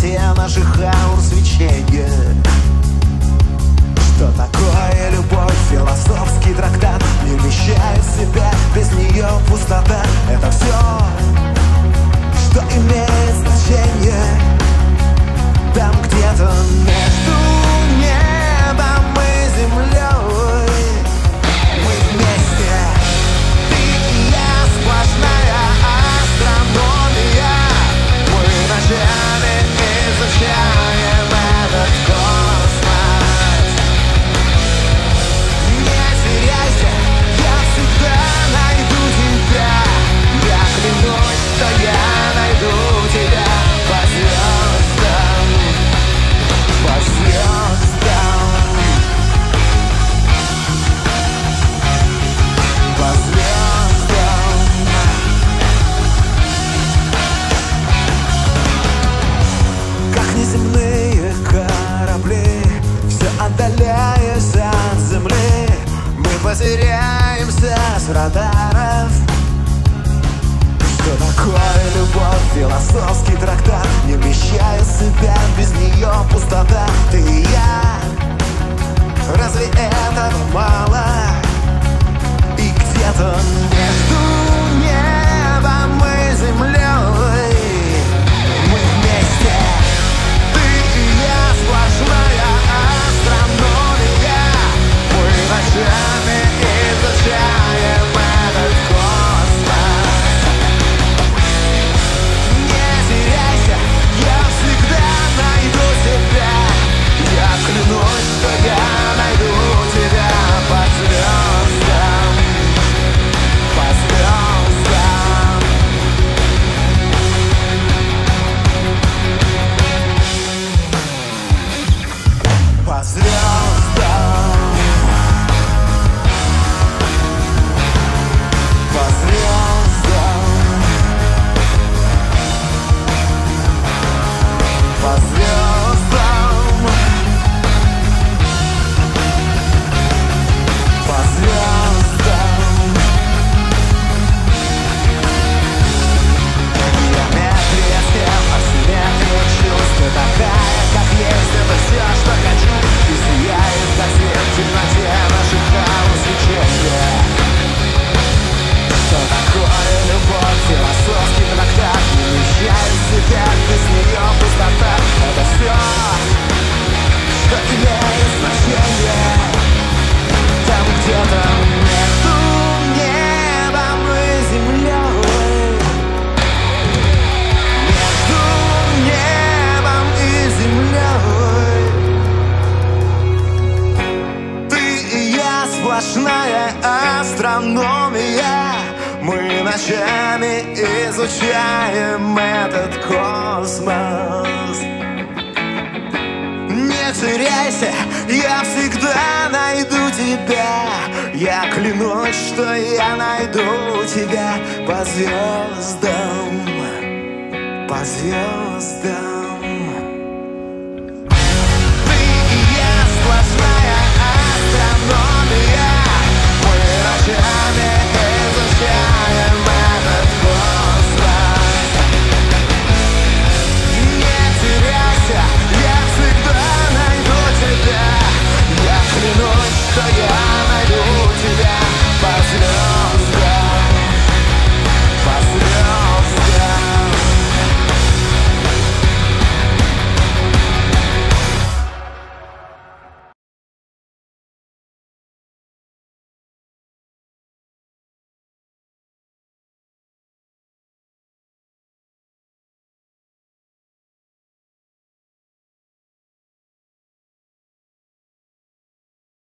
темноте наших аур свечения. потеряемся с радаров Что такое любовь? Философский трактат Не вмещая себя, без нее пустота Ты и я Разве этого мало? И где-то нет ночами изучаем этот космос. Не теряйся, я всегда найду тебя. Я клянусь, что я найду тебя по звездам, по звездам.